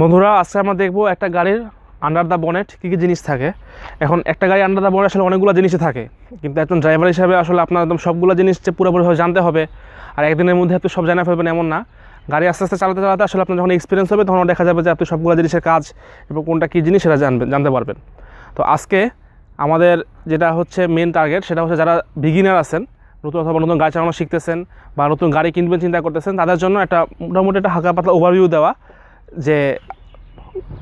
বন্ধুরা, আজকে আমরা দেখব একটা গাড়ির আন্ডার দ্য বনেট কী কী জিনিস থাকে। এখন একটা গাড়ি আন্ডার দ্য বনেট আসলে অনেকগুলো জিনিসই থাকে। কিন্তু একজন ড্রাইভার হিসাবে আসলে আপনার একদম সবগুলো জিনিস যে পুরোপুরিভাবে জানতে হবে, আর একদিনের মধ্যে আপনি সব জানা ফেলবেন এমন না। গাড়ি আস্তে আস্তে চালাতে চালাতে আসলে আপনার যখন এক্সপিরিয়েন্স হবে, তখন দেখা যাবে যে আপনি সবগুলো জিনিসের কাজ এবং কোনটা কী জিনিস সেটা জানবেন জানতে পারবেন। তো আজকে আমাদের যেটা হচ্ছে মেন টার্গেট সেটা হচ্ছে যারা বিগিনার আছেন, নতুন অথবা নতুন গাড়ি চালানো শিখতেছেন বা নতুন গাড়ি কিনবেন চিন্তা করতেছেন, তাদের জন্য একটা মোটামুটি একটা হালকা পাতলা ওভারভিউ দেওয়া। যে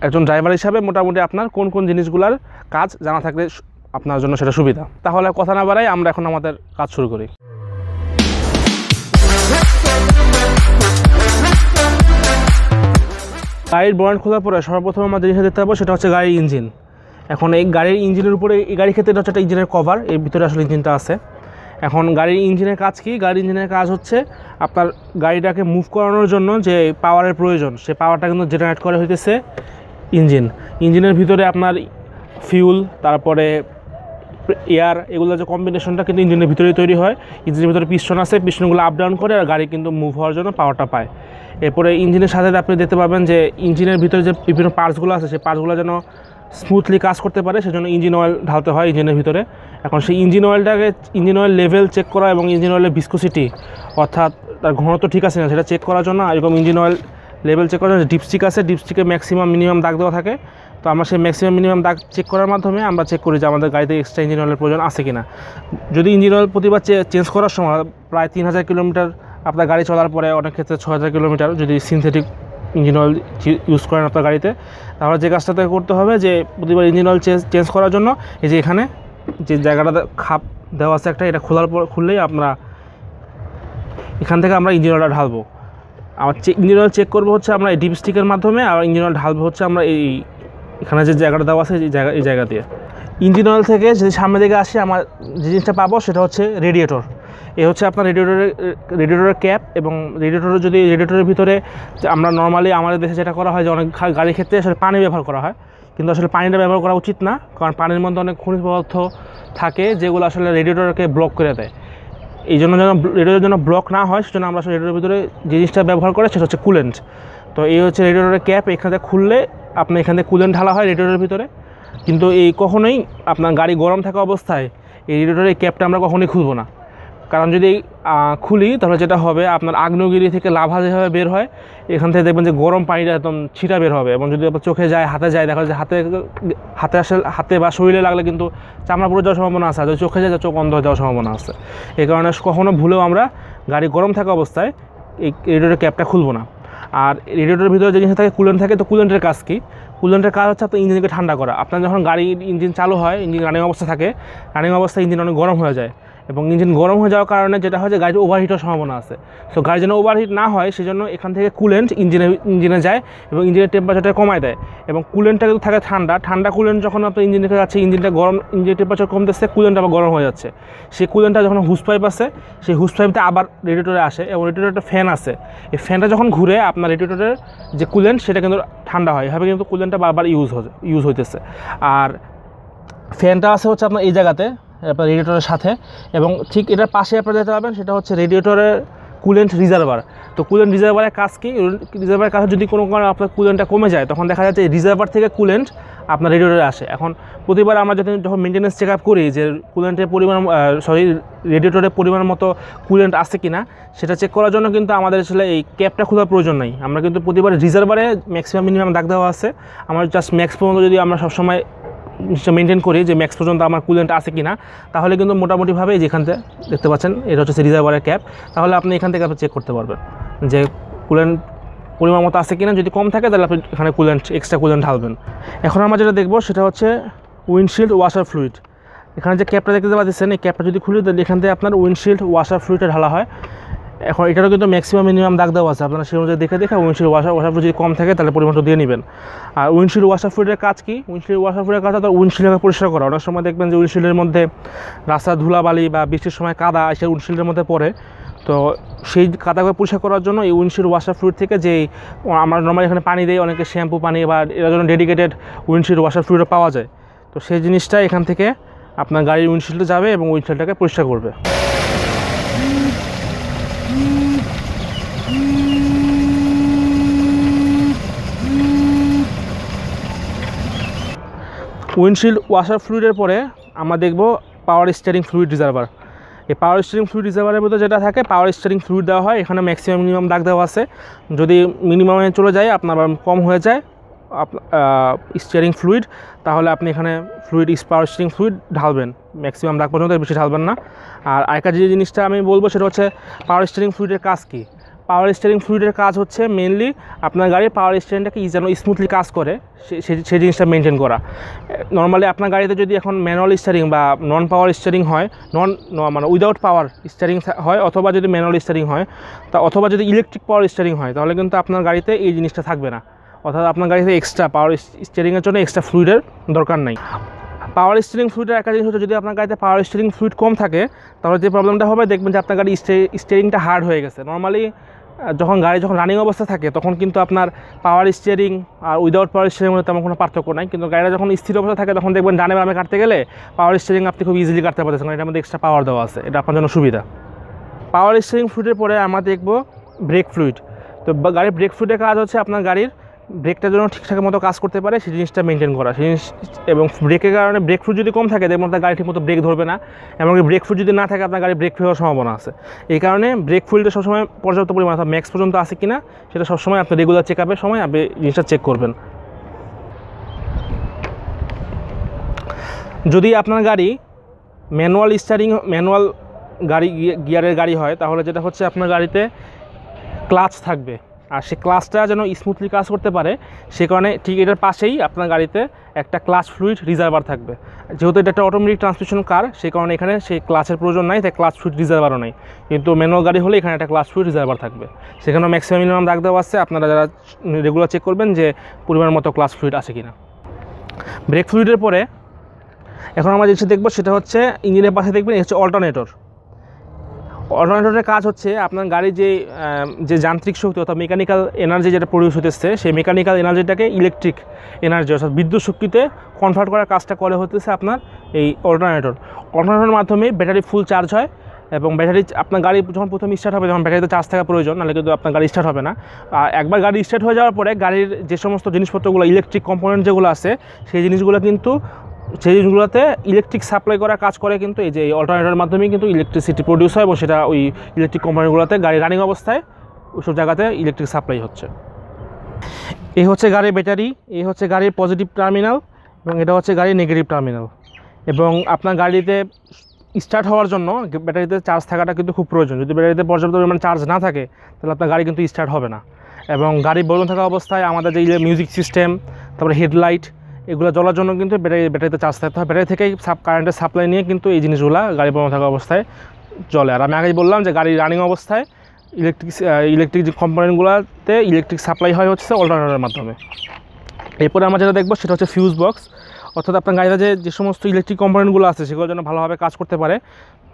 একজন ড্রাইভার হিসাবে মোটামুটি আপনার কোন কোন জিনিসগুলার কাজ জানা থাকলে আপনার জন্য সেটা সুবিধা। তাহলে কথা না বাড়াই আমরা এখন আমাদের কাজ শুরু করি। গাড়ির বয়ান খোলার পরে সর্বপ্রথম আমরা জিনিসটা দেখতে পাবো সেটা হচ্ছে গাড়ির ইঞ্জিন। এখন এই গাড়ির ইঞ্জিনের উপরে এই গাড়ির ক্ষেত্রে হচ্ছে একটা ইঞ্জিনের কভার এর ভিতরে আসলে ইঞ্জিনটা আছে। এখন গাড়ির ইঞ্জিনের কাজ কি? গাড়ির ইঞ্জিনের কাজ হচ্ছে আপনার গাড়িটাকে মুভ করানোর জন্য যে পাওয়ারের প্রয়োজন, সে পাওয়ারটা কিন্তু জেনারেট করা হইতেছে ইঞ্জিন ইঞ্জিনের ভিতরে আপনার ফিউল তারপরে এয়ার এগুলো যে কম্বিনেশনটা কিন্তু ইঞ্জিনের ভিতরেই তৈরি হয়। ইঞ্জিনের ভিতরে পিস্টন আছে পিস্টনগুলো আপ ডাউন করে আর গাড়ি কিন্তু মুভ হওয়ার জন্য পাওয়ারটা পায়। এরপরে ইঞ্জিনের সাথে আপনি দেখতে পাবেন যে ইঞ্জিনের ভিতরে যে বিভিন্ন পার্টসগুলো আছে সেই পার্টসগুলো যেন স্মুথলি কাজ করতে পারে, সেজন্য ইঞ্জিন অয়েল ঢালতে হয় ইঞ্জিনের ভিতরে। এখন সেই ইঞ্জিন অয়েলটাকে ইঞ্জিন অয়েল লেভেল চেক করা এবং ইঞ্জিন অয়েলের ভিসকোসিটি অর্থাৎ তার ঘনত্ব ঠিক আছে না সেটা চেক করার জন্য এরকম ইঞ্জিন অয়েল লেভেল চেক করার জন্য ডিপস্টিক আছে ডিপস্টিকে ম্যাক্সিমাম মিনিমাম দাগ দেওয়া থাকে। তো আমরা সেই ম্যাক্সিমাম মিনিমাম দাগ চেক করার মাধ্যমে আমরা চেক করি যে আমাদের গাড়িতে এক্সট্রা ইঞ্জিন অয়েলের প্রয়োজন আছে কিনা। যদি ইঞ্জিন অয়েল প্রতিবার চেঞ্জ করার সময়, প্রায় তিন হাজার কিলোমিটার আপনার গাড়ি চলার পরে অনেক ক্ষেত্রে ছ হাজার কিলোমিটার যদি সিনথেটিক ইঞ্জিন অয়েল ইউজ করেন আপনার গাড়িতে, তাহলে যে কাজটাতে করতে হবে যে প্রতিবার ইঞ্জিন অয়েল চেঞ্জ চেঞ্জ করার জন্য এই যে এখানে যে জায়গাটাতে খাপ দেওয়া আছে একটা, এটা খোলার পর খুললেই আমরা এখান থেকে আমরা ইঞ্জিন অয়েলটা ঢালবো। আমার ইঞ্জিন অয়েল চেক করব হচ্ছে আমরা এই ডিপস্টিকের মাধ্যমে আর ইঞ্জিন অয়েল ঢালবো হচ্ছে আমরা এই এখানে যে জায়গাটা দেওয়া আছে, এই জায়গা এই জায়গা দিয়ে। ইঞ্জিন অয়েল থেকে যদি সামনের দিকে আসি, আমার যে জিনিসটা পাবো সেটা হচ্ছে রেডিয়েটর এ হচ্ছে আপনার রেডিয়েটরের রেডিয়েটরের ক্যাপ এবং রেডিয়েটরের যদি রেডিয়েটরের ভিতরে আমরা নর্মালি আমাদের দেশে যেটা করা হয় যে অনেক গাড়ির ক্ষেত্রে আসলে পানি ব্যবহার করা হয় কিন্তু আসলে পানিটা ব্যবহার করা উচিত না কারণ পানির মধ্যে অনেক খনিজ পদার্থ থাকে যেগুলো আসলে রেডিয়েটরকে ব্লক করে দেয় এই জন্য যেন রেডিওর জন্য ব্লক না হয় সেজন্য আমরা আসলে রেডিওর ভিতরে যে জিনিসটা ব্যবহার করে সেটা হচ্ছে কুলেন্ট তো এই হচ্ছে রেডিওরের ক্যাপ এখানে খুললে আপনার এখানে কুলেন্ট ঢালা হয় রেডিওরের ভিতরে কিন্তু এই কখনোই আপনার গাড়ি গরম থাকা অবস্থায় এই রেডিওরের ক্যাপটা আমরা কখনোই খুলবো না কারণ যদি খুলি, তাহলে যেটা হবে, আপনার আগ্নেয়গিরি থেকে লাভা যেভাবে বের হয়, এখান থেকে দেখবেন যে গরম পানিটা একদম ছিটা বের হবে এবং যদি আপনার চোখে যায়, হাতে যায়, দেখা যায় হাতে হাতে আসে, হাতে বা শরীরে লাগলে কিন্তু চামড়া পুরো যাওয়ার সম্ভাবনা আছে যদি চোখে যায়, চোখ অন্ধ হয়ে যাওয়ার সম্ভাবনা আছে। এই কারণে কখনো ভুলেও আমরা গাড়ি গরম থাকা অবস্থায় এই রেডিওর ক্যাপটা খুলবো না। আর রেডিওটার ভিতরে যে জিনিস থাকে, কুলেন্ট থাকে, তো কুলেন্টের কাজ কী? কুলেন্টের কাজ হচ্ছে আপনার ইঞ্জিনকে ঠান্ডা করা। আপনার যখন গাড়ির ইঞ্জিন চালু হয়, ইঞ্জিন রানিং অবস্থা থাকে রানিং অবস্থায় ইঞ্জিন অনেক গরম হয়ে যায়। এবং ইঞ্জিন গরম হয়ে যাওয়ার কারণে যেটা হয় যে গাড়ির ওভারহিট সম্ভাবনা আছে। সো গাড়ি যেন ওভারহিট না হয়, সেজন্য এখান থেকে কুলেন্ট ইঞ্জিনে ইঞ্জিনে যায় এবং ইঞ্জিনের টেম্পারেচারটা কমায় দেয়। এবং কুলেন্টটা কিন্তু থাকে ঠান্ডা। ঠান্ডা কুলেন্ট যখন আপনার ইঞ্জিনের কাছে যাচ্ছে ইঞ্জিনটা গরম, ইঞ্জিনের টেম্পারেচার কমতেছে কুলেন্ট আবার গরম হয়ে যাচ্ছে। সেই কুলেন্টটা যখন হুস পাইপ আছে, সেই হুস পাইপটা আবার রেডিয়েটরে আসে এবং রেডিয়েটরে একটা ফ্যান আছে। এই ফ্যানটা যখন ঘুরে আপনার রেডিয়েটরের যে কুলেন্ট সেটা কিন্তু ঠান্ডা হয়। এভাবে কিন্তু কুলেন্টটা বারবার ইউজ হচ্ছে ইউজ হইতেছে। আর ফ্যানটা আছে হচ্ছে আপনার এই জায়গাতে। আপনার রেডিয়েটরের সাথে। এবং ঠিক এটার পাশে আপনারা যেতে পারবেন সেটা হচ্ছে রেডিয়েটরের কুলেন্ট রিজার্ভার তো কুলেন্ট রিজার্ভারের কাজ কি? রিজার্ভারের কাছে যদি কোনো কারণে আপনার কুলেন্টটা কমে যায়, তখন দেখা যাচ্ছে রিজার্ভার থেকে কুলেন্ট আপনার রেডিয়েটরে আসে। এখন প্রতিবার আমরা যখন যখন মেনটেন্যান্স চেক আপ করি যে কুলেন্টের পরিমাণ সরি রেডিয়েটরের পরিমাণ মতো কুলেন্ট আছে কি না সেটা চেক করার জন্য কিন্তু আমাদের আসলে এই ক্যাপটা খোলার প্রয়োজন নেই। আমরা কিন্তু প্রতিবার রিজার্ভারে ম্যাক্সিমাম মিনিমাম দাগ দেওয়া আছে। আমার জাস্ট ম্যাক্স পর্যন্ত যদি আমরা সবসময় মেনটেন করি যে ম্যাক্স পর্যন্ত আমার কুলেন্ট আছে কিনা, তাহলে কিন্তু মোটামুটিভাবে যেখান থেকে দেখতে পাচ্ছেন, এটা হচ্ছে রিজার্ভারের ক্যাপ তাহলে আপনি এখান থেকে আপনি চেক করতে পারবেন যে কুলেন্ট পরিমাণ মতো আছে কিনা। যদি কম থাকে, তাহলে আপনি এখানে কুলেন্ট এক্সট্রা কুলেন্ট ঢালবেন। এখন আমরা যেটা দেখব, সেটা হচ্ছে উইন্ডশিল্ড ওয়াশার ফ্লুইড এখানে যে ক্যাপটা দেখতে পাচ্ছেন, এই ক্যাপটা যদি খুলি, তাহলে এখান থেকে আপনার উইন্ডশিল্ড ওয়াশার ফ্লুইডটা ঢালা হয়। এখন এটারও কিন্তু ম্যাক্সিমাম মিনিমাম দাগ দেওয়া আছে। আপনারা সেই অনুযায়ী দেখে দেখে উইন্ডশিল্ড ওয়াশার ওয়াশার যদি কম থাকে, তাহলে পরিমাণটা দিয়ে নেবেন। আর উইন্ডশিল্ড ওয়াশার ফ্লুইডের কাজ কি? উইন্ডশিল্ড ওয়াশার ফ্লুইডের কাজ হচ্ছে উইন্ডশিল্ডকে পরিষ্কার করা। অনেক সময় দেখবেন যে উইন্ডশিল্ডের মধ্যে রাস্তা ধুলাবালি বা বৃষ্টির সময় কাদা এসে উইন্ডশিল্ডের মধ্যে পড়ে। তো সেই কাদাকে পরিষ্কার করার জন্য এই উইন্ডশিল্ড ওয়াশার ফ্লুইড থেকে যে আমরা নর্মালি এখানে পানি দেয় অনেকে শ্যাম্পু পানি বা এর জন্য ডেডিকেটেড উইন্ডশিল্ড ওয়াশার ফ্লুইডও পাওয়া যায়। তো সেই জিনিসটা এখান থেকে আপনার গাড়ির উইন্ডশিল্ডে যাবে এবং উইন্ডশিল্ডটাকে পরিষ্কার করবে। উইন্ডশিল্ড ওয়াশার ফ্লুইডের পরে আমরা দেখব পাওয়ার স্টিয়ারিং ফ্লুইড রিজার্ভার এই পাওয়ার স্টিয়ারিং ফ্লুইড রিজার্ভারের মধ্যে যেটা থাকে পাওয়ার স্টিয়ারিং ফ্লুইড দেওয়া হয়। এখানে ম্যাক্সিমাম মিনিমাম দাগ দেওয়া আছে। যদি মিনিমামে চলে যায়, আপনার কম হয়ে যায় স্টিয়ারিং ফ্লুইড তাহলে আপনি এখানে ফ্লুইড পাওয়ার স্টিয়ারিং ফ্লুইড ঢালবেন। ম্যাক্সিমাম দাগ পর্যন্ত বেশি ঢালবেন না। আর আরেকটা যে জিনিসটা আমি বলব, সেটা হচ্ছে পাওয়ার স্টিয়ারিং ফ্লুইডের কাজ কী? পাওয়ার স্টিয়ারিং ফ্লুইডের কাজ হচ্ছে মেনলি আপনার গাড়ির পাওয়ার স্টিয়ারিংটাকে যেন স্মুথলি কাজ করে সেই জিনিসটা মেনটেন করা। নর্মালি আপনার গাড়িতে যদি এখন ম্যানুয়াল স্টিয়ারিং বা নন পাওয়ার স্টিয়ারিং হয় নন মানে উইদাউট পাওয়ার স্টিয়ারিং হয় অথবা যদি ম্যানুয়াল স্টিয়ারিং হয়, তা অথবা যদি ইলেকট্রিক পাওয়ার স্টিয়ারিং হয়, তাহলে কিন্তু আপনার গাড়িতে এই জিনিসটা থাকবে না। অর্থাৎ আপনার গাড়িতে এক্সট্রা পাওয়ার স্টিয়ারিংয়ের জন্য এক্সট্রা ফ্লুইডের দরকার নাই। পাওয়ার স্টিয়ারিং ফ্লুইডের একটা জিনিস হচ্ছে, যদি আপনার গাড়িতে পাওয়ার স্টিয়ারিং ফ্লুইড কম থাকে, তাহলে যে প্রবলেমটা হবে, দেখবেন যে আপনার গাড়ি স্টিয়ারিংটা হার্ড হয়ে গেছে। নর্মালি যখন গাড়ি যখন রানিং অবস্থা থাকে, তখন কিন্তু আপনার পাওয়ার স্টিয়ারিং আর উইদাউট পাওয়ার স্টিয়ারিং মধ্যে তেমন কোনো পার্থক্য নাই। কিন্তু গাড়িটা যখন স্থির অবস্থা থাকে, তখন দেখবেন ডানে বামে কাটতে গেলে পাওয়ার স্টিয়ারিং আপনি খুব ইজিলি কাটতে পারতেছেন এটার মধ্যে এক্সট্রা পাওয়ার দেওয়া আছে। এটা আপনার জন্য সুবিধা। পাওয়ার স্টিয়ারিং ফ্লুইডের পরে আমরা দেখব ব্রেক ফ্লুইড তো গাড়ির ব্রেক ফ্লুইডের কাজ হচ্ছে আপনার গাড়ির ব্রেকটা যেন ঠিকঠাক মতো কাজ করতে পারে, সেই জিনিসটা মেনটেন করা। সেই জিনিস এবং ব্রেকের কারণে ব্রেক ফ্লুইড যদি কম থাকে, দেখবেন আপনার গাড়ি ঠিকমতো ব্রেক ধরবে না এমনকি ব্রেক ফ্লুইড যদি না থাকে, আপনার গাড়ি ব্রেক ফেল হওয়ার সম্ভাবনা আছে। এই কারণে ব্রেক ফ্লুইডটা সবসময় পর্যাপ্ত পরিমাণ, অর্থাৎ ম্যাক্স পর্যন্ত আছে কি না সেটা সবসময় আপনি রেগুলার চেক আপের সময় আপনি জিনিসটা চেক করবেন। যদি আপনার গাড়ি ম্যানুয়াল স্টারিং ম্যানুয়াল গাড়ি, গিয়ারের গাড়ি হয়, তাহলে যেটা হচ্ছে আপনার গাড়িতে ক্লাচ থাকবে। আর সে ক্লাসটা যেন স্মুথলি কাজ করতে পারে, সে কারণে ঠিক এটার পাশেই আপনার গাড়িতে একটা ক্লাস ফ্লুইড রিজার্ভার থাকবে। যেহেতু এটা একটা অটোমেটিক ট্রান্সমিশন কার সে কারণে এখানে সেই ক্লাসের প্রয়োজন নাই, তাই ক্লাস ফ্লুইড রিজার্ভারও নাই। কিন্তু ম্যানুয়াল গাড়ি হলে এখানে একটা ক্লাস ফ্লুইড রিজার্ভার থাকবে। সেখানেও ম্যাক্সিমাম মিনিমাম দাগ দেওয়া আছে। আপনারা যারা রেগুলার চেক করবেন যে পরিমাণ মতো ক্লাস ফ্লুইড আছে কিনা। ব্রেক ফ্লুইডের পরে এখন আমরা যেটা দেখব সেটা হচ্ছে ইঞ্জিনের পাশে দেখবেন হচ্ছে অল্টারনেটর অল্টারনেটরের কাজ হচ্ছে আপনার গাড়ির যে যে যান্ত্রিক শক্তি অর্থাৎ মেকানিক্যাল এনার্জি যেটা প্রডিউস হতেছে সেই মেকানিক্যাল এনার্জিটাকে ইলেকট্রিক এনার্জি অর্থাৎ বিদ্যুৎ শক্তিতে কনভার্ট করার কাজটা করে হতেছে আপনার এই অল্টারনেটর অল্টারনেটরের মাধ্যমে ব্যাটারি ফুল চার্জ হয় এবং ব্যাটারি আপনার গাড়ি যখন প্রথম স্টার্ট হবে, যখন ব্যাটারিতে চার্জ থাকা প্রয়োজন, নাহলে কিন্তু আপনার গাড়ি স্টার্ট হবে না। আর একবার গাড়ি স্টার্ট হয়ে যাওয়ার পরে গাড়ির যে সমস্ত জিনিসপত্রগুলো ইলেকট্রিক কম্পোনেন্ট যেগুলো আছে, সেই জিনিসগুলো কিন্তু সেই জিনিসগুলোতে ইলেকট্রিক সাপ্লাই করার কাজ করে কিন্তু এই যে এই অল্টারনেটরের মাধ্যমেই কিন্তু ইলেকট্রিসিটি প্রডিউস হয় এবং সেটা ওই ইলেকট্রিক কোম্পানিগুলোতে গাড়ি রানিং অবস্থায় ওইসব জায়গাতে ইলেকট্রিক সাপ্লাই হচ্ছে। এই হচ্ছে গাড়ির ব্যাটারি এই হচ্ছে গাড়ির পজিটিভ টার্মিনাল এবং এটা হচ্ছে গাড়ির নেগেটিভ টার্মিনাল এবং আপনার গাড়িতে স্টার্ট হওয়ার জন্য ব্যাটারিতে চার্জ থাকাটা কিন্তু খুব প্রয়োজন। যদি ব্যাটারিতে পর্যাপ্ত পরিমাণ চার্জ না থাকে, তাহলে আপনার গাড়ি কিন্তু স্টার্ট হবে না। এবং গাড়ি বলুন থাকা অবস্থায় আমাদের যে মিউজিক সিস্টেম তারপরে হেডলাইট এগুলো জ্বলার জন্য কিন্তু ব্যাটারি ব্যাটারিতে চার্জ থাকতে হয়। ব্যাটারি থেকেই সাপ কারেন্টের সাপ্লাই নিয়ে কিন্তু এই জিনিসগুলো গাড়ি বন্ধ থাকা অবস্থায় জ্বলে আর আমি আগেই বললাম যে গাড়ি রানিং অবস্থায় ইলেকট্রিক ইলেকট্রিক যে কম্পোনেন্টগুলোতে ইলেকট্রিক সাপ্লাই হয় হচ্ছে অল্টারনেটারের মাধ্যমে। এরপরে আমরা যেটা দেখব সেটা হচ্ছে ফিউজ বক্স অর্থাৎ আপনার গাড়িতে যে যে সমস্ত ইলেকট্রিক কম্পোনেন্টগুলো আছে, সেগুলো যেন ভালোভাবে কাজ করতে পারে,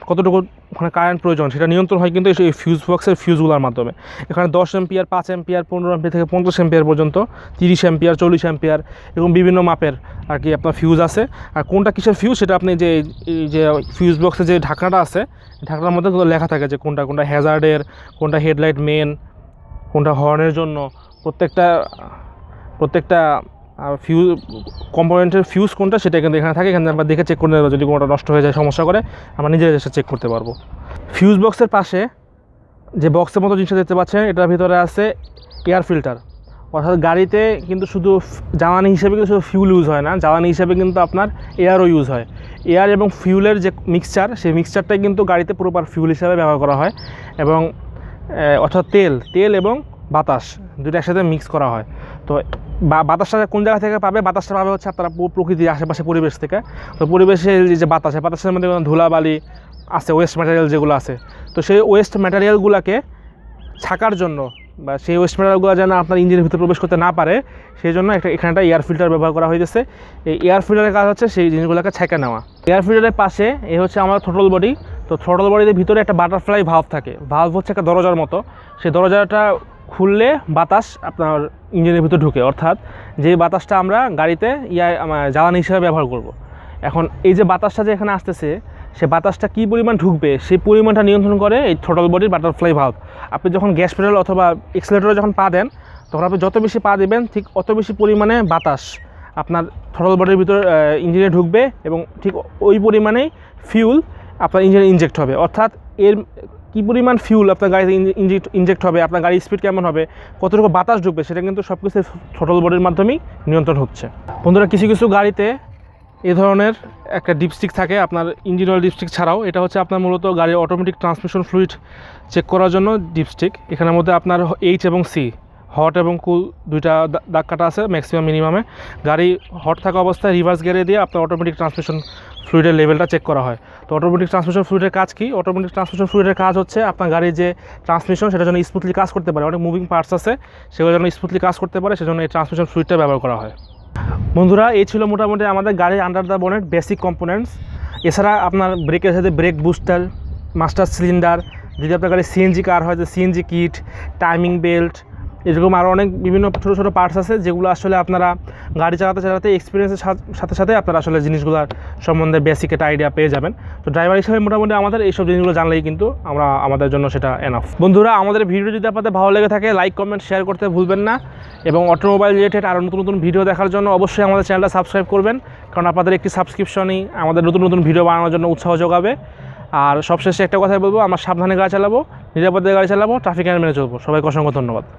কতটুকু ওখানে কারেন্ট প্রয়োজন, সেটা নিয়ন্ত্রণ হয় কিন্তু এই ফিউজ বক্সের ফিউজগুলোর মাধ্যমে। এখানে দশ এম্পিয়ার পাঁচ এম্পিয়ার পনেরো এম্পিয়ার থেকে পঞ্চাশ এম্পিয়ার পর্যন্ত, তিরিশ এম্পিয়ার চল্লিশ এম্পিয়ার এরকম বিভিন্ন মাপের আর কি আপনার ফিউজ আছে। আর কোনটা কিসের ফিউজ সেটা আপনি যে যে ফিউজ বক্সে যে ঢাকনাটা আছে ঢাকনার মধ্যে লেখা থাকে যে, কোনটা কোনটা হ্যাজার্ডের কোনটা হেডলাইট মেন কোনটা হর্নের জন্য, প্রত্যেকটা প্রত্যেকটা ফিউজ কম্পোনেন্টের ফিউজ কোনটা, সেটা কিন্তু এখানে থাকে। এখানে আমরা দেখে চেক করে নেব, যদি কোনোটা নষ্ট হয়ে যায়, সমস্যা করে। আমরা নিজেরা এসে চেক করতে পারব। ফিউজ বক্সের পাশে যে বক্সের মতো জিনিসটা দেখতে পাচ্ছেন, এটার ভিতরে আছে এয়ার ফিল্টার অর্থাৎ গাড়িতে কিন্তু শুধু জ্বালানি হিসেবে কিন্তু শুধু ফিউল ইউজ হয় না, জ্বালানি হিসেবে কিন্তু আপনার এয়ারও ইউজ হয়। এয়ার এবং ফিউলের যে মিক্সচার সেই মিক্সচারটাই কিন্তু গাড়িতে প্রপার ফিউল হিসাবে ব্যবহার করা হয়। এবং অর্থাৎ তেল তেল এবং বাতাস দুটো একসাথে মিক্স করা হয়। তো বাতাসটা কোন জায়গা থেকে পাবে? বাতাসটা পাবে হচ্ছে আপনারা প্রকৃতির আশেপাশে পরিবেশ থেকে। তো পরিবেশে যে বাতাস বাতাসের মধ্যে ধুলাবালি আছে ওয়েস্ট ম্যাটেরিয়াল যেগুলো আছে। তো সেই ওয়েস্ট ম্যাটেরিয়ালগুলোকে ছাকার জন্য বা সেই ওয়েস্ট ম্যাটেরিয়ালগুলো যেন আপনার ইঞ্জিনের ভিতরে প্রবেশ করতে না পারে, সেই জন্য একটা এখানে একটা এয়ার ফিল্টার ব্যবহার করা হয়েছে এই এয়ার ফিল্টারের কাজ হচ্ছে সেই জিনিসগুলোকে ছেঁকে নেওয়া। এয়ার ফিল্টারের পাশে এ হচ্ছে আমার থ্রোটল বডি তো থ্রোটল বডির ভিতরে একটা বাটারফ্লাই ভাল্ভ থাকে। ভাল্ভ হচ্ছে একটা দরজার মতো। সেই দরজাটা খুললে বাতাস আপনার ইঞ্জিনের ভিতরে ঢুকে। অর্থাৎ যে বাতাসটা আমরা গাড়িতে ইয়া জ্বালানি হিসেবে ব্যবহার করব। এখন এই যে বাতাসটা যে এখানে আসতেছে, সে বাতাসটা কী পরিমাণ ঢুকবে সেই পরিমাণটা নিয়ন্ত্রণ করে এই থ্রোটল বডির বাটারফ্লাই ভাল্ভ আপনি যখন গ্যাস পেডাল অথবা এক্সেলেটরে যখন পা দেন, তখন আপনি যত বেশি পা দেবেন, ঠিক অত বেশি পরিমাণে বাতাস আপনার থ্রটল বডির ভিতর ইঞ্জিনে ঢুকবে এবং ঠিক ওই পরিমাণেই ফিউল আপনার ইঞ্জিনে ইনজেক্ট হবে। অর্থাৎ এর কী পরিমাণ ফিউল আপনার গাড়িতে ইনজেক্ট ইনজেক্ট হবে, আপনার গাড়ির স্পিড কেমন হবে, কতটুকু বাতাস ঢুকবে, সেটা কিন্তু সব কিছু থ্রটল বোর্ডের মাধ্যমেই নিয়ন্ত্রণ হচ্ছে। বন্ধুরা, কিছু কিছু গাড়িতে এ ধরনের একটা ডিপস্টিক থাকে, আপনার ইঞ্জিন অয়েল ডিপস্টিক ছাড়াও। এটা হচ্ছে আপনার মূলত গাড়ির অটোমেটিক ট্রান্সমিশন ফ্লুইড চেক করার জন্য ডিপস্টিক এখানের মধ্যে আপনার এইচ এবং সি হট এবং কুল দুইটা দাগ কাটা আছে ম্যাক্সিমাম মিনিমামে গাড়ি হট থাকা অবস্থায় রিভার্স গিয়ারে দিয়ে আপনার অটোমেটিক ট্রান্সমিশন ফ্লুইডের লেভেলটা চেক করা হয়। তো অটোমেটিক ট্রান্সমিশন ফ্লুইডের কাজ কি? অটোমেটিক ট্রান্সমিশন ফ্লুইডের কাজ হচ্ছে আপনার গাড়ির যে ট্রান্সমিশন সেটা যেন স্মুথলি কাজ করতে পারে। অনেক মুভিং পার্টস আছে, সেগুলো যেন স্মুথলি কাজ করতে পারে, সেজন্য এই ট্রান্সমিশন ফ্লুইডটা ব্যবহার করা হয়। বন্ধুরা, এই ছিল মোটামুটি আমাদের গাড়ির under the bonnet basic components এছাড়া আপনার ব্রেকের সাথে ব্রেক বুস্টার মাস্টার সিলিন্ডার যদি আপনার গাড়ি সিএনজি কার হয়, যে সিএনজি কিট টাইমিং বেল্ট এরকম আরও অনেক বিভিন্ন ছোটো ছোটো পার্টস আছে যেগুলো আসলে আপনারা গাড়ি চালাতে চালাতে এক্সপিরিয়েন্সের সাথে সাথে আপনারা আসলে জিনিসগুলোর সম্বন্ধে বেসিক একটা আইডিয়া পেয়ে যাবেন। তো ড্রাইভার হিসেবে মোটামুটি আমাদের এইসব জিনিসগুলো জানলেই কিন্তু আমরা আমাদের জন্য সেটা এনাফ বন্ধুরা, আমাদের ভিডিও যদি আপনাদের ভালো লেগে থাকে লাইক কমেন্ট শেয়ার করতে ভুলবেন না। এবং অটোমোবাইল রিলেটেড আরও নতুন নতুন ভিডিও দেখার জন্য অবশ্যই আমাদের চ্যানেলটা সাবস্ক্রাইব করবেন। কারণ আপনাদের একটি সাবস্ক্রিপশনই আমাদের নতুন নতুন ভিডিও বানানোর জন্য উৎসাহ যোগাবে। আর সবশেষে একটা কথাই বলব, আমরা সাবধানে গাড়ি চালাবো, নিরাপদে গাড়ি চালাবো ট্রাফিক আইন মেনে চলবো। সবাইকে অসংখ্য ধন্যবাদ।